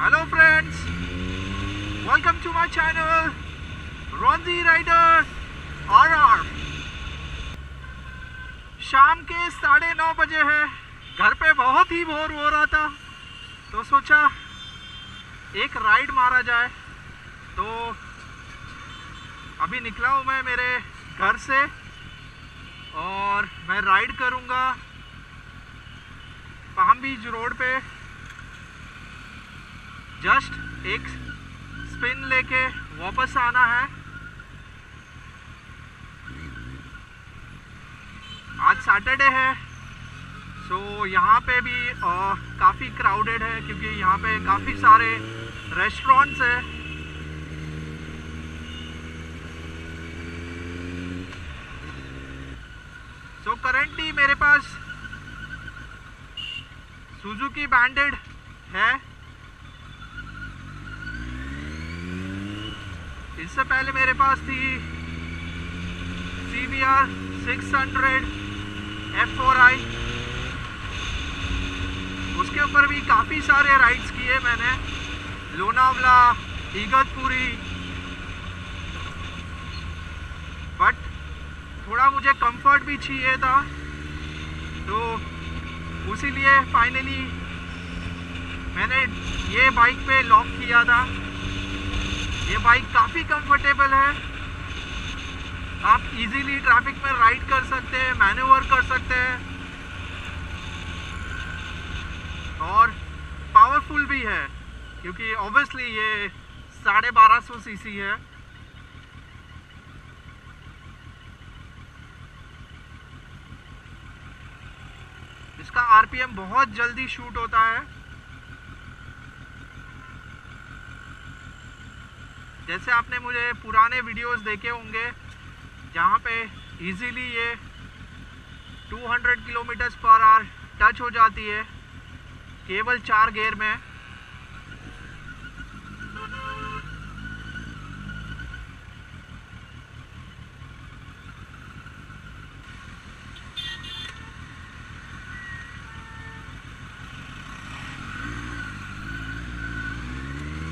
Hello friends, welcome to my channel Ronzi Rider RR. शाम के साढ़े नौ बजे है। घर पे बहुत ही बोर हो रहा था। तो सोचा एक राइड मारा जाए। तो अभी निकला हूँ मैं मेरे घर से और मैं राइड करूँगा पाम बीच रोड पे। जस्ट एक स्पिन लेके वापस आना है। आज सैटरडे है सो so, यहाँ पे भी काफ़ी क्राउडेड है क्योंकि यहाँ पे काफ़ी सारे रेस्टोरेंट्स है। सो करेंटली मेरे पास सुजुकी बैंडेड है। इससे पहले मेरे पास थी C B R six hundred F four I उसके ऊपर भी काफ़ी सारे राइड्स किए मैंने। लोनावला, इगतपुरी। बट थोड़ा मुझे कंफर्ट भी चाहिए था। तो उसी लिए फाइनली मैंने ये बाइक पे लॉक किया था। ये बाइक काफ़ी कंफर्टेबल है। आप इजीली ट्रैफ़िक में राइड कर सकते हैं मैन्यूवर कर सकते हैं। और पावरफुल भी है, क्योंकि ऑब्वियसली ये साढ़े बारह सौ सी है। इसका आरपीएम बहुत जल्दी शूट होता है। जैसे आपने मुझे पुराने वीडियोस देखे होंगे, जहाँ पे इजीली ये 200 किलोमीटर पर आवर टच हो जाती है, केवल चार गेयर में।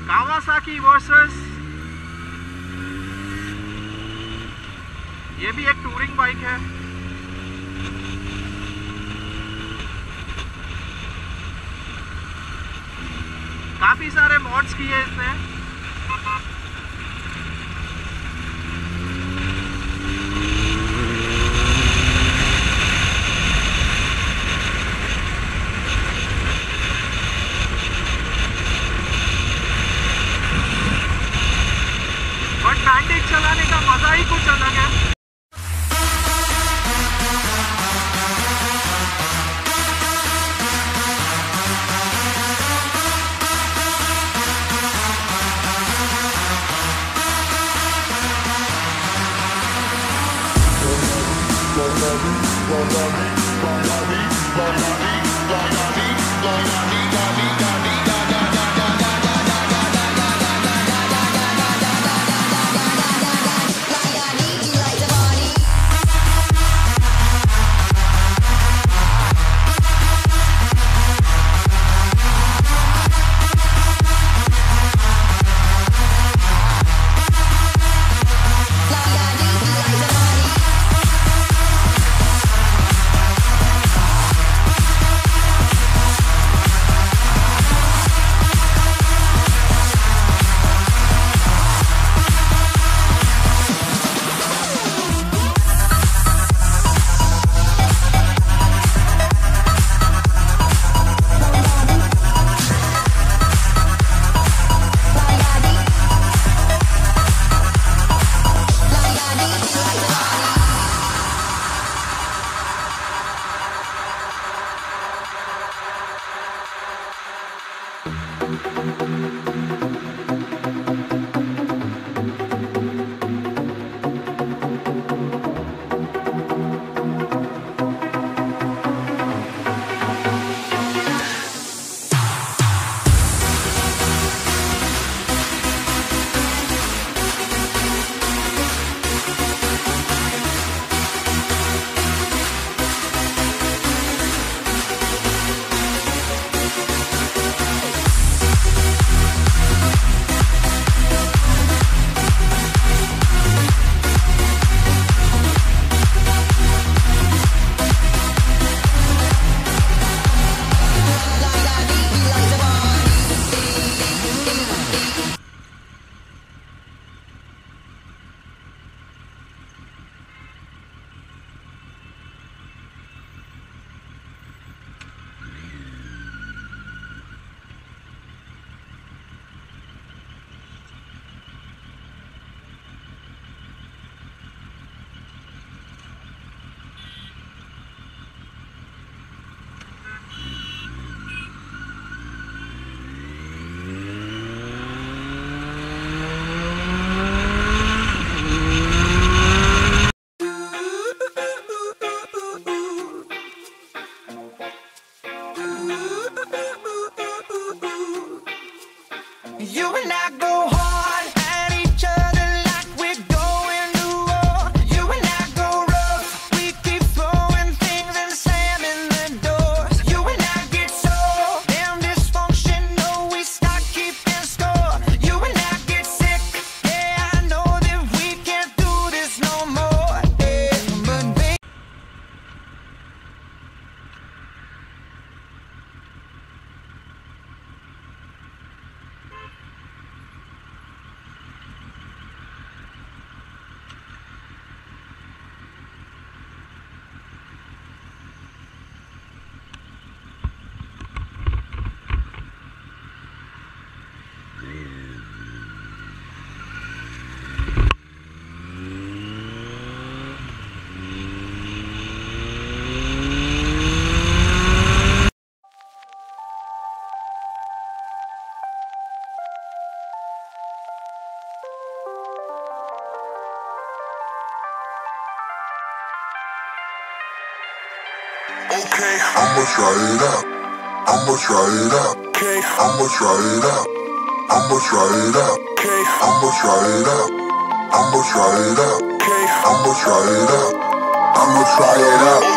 कावासाकी वर्सेस ये भी एक टूरिंग बाइक है। काफ़ी सारे मॉड्स किए इसने। Bye. Try it out. I'ma try it out. I'ma try it out. I'ma try it out. I'ma try it out. I'ma try it out. I'ma try it out. I'ma try it out.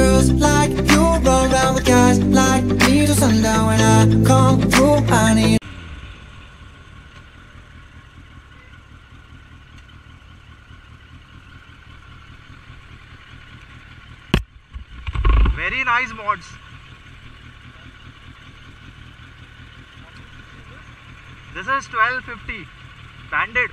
Girls like you run around with guys like me sundown when I come through. I need Very nice mods. This is 1250 banded.